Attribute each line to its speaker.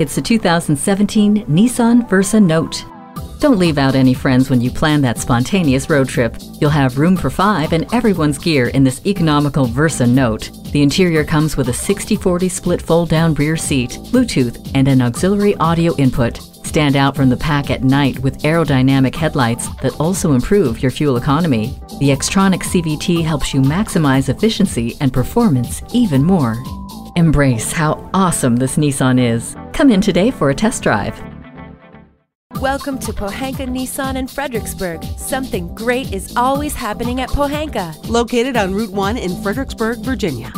Speaker 1: It's the 2017 Nissan Versa Note. Don't leave out any friends when you plan that spontaneous road trip. You'll have room for five and everyone's gear in this economical Versa Note. The interior comes with a 60-40 split fold-down rear seat, Bluetooth, and an auxiliary audio input. Stand out from the pack at night with aerodynamic headlights that also improve your fuel economy. The Xtronic CVT helps you maximize efficiency and performance even more. Embrace how awesome this Nissan is. Come in today for a test drive.
Speaker 2: Welcome to Pohanka Nissan in Fredericksburg. Something great is always happening at Pohanka.
Speaker 3: Located on Route 1 in Fredericksburg, Virginia.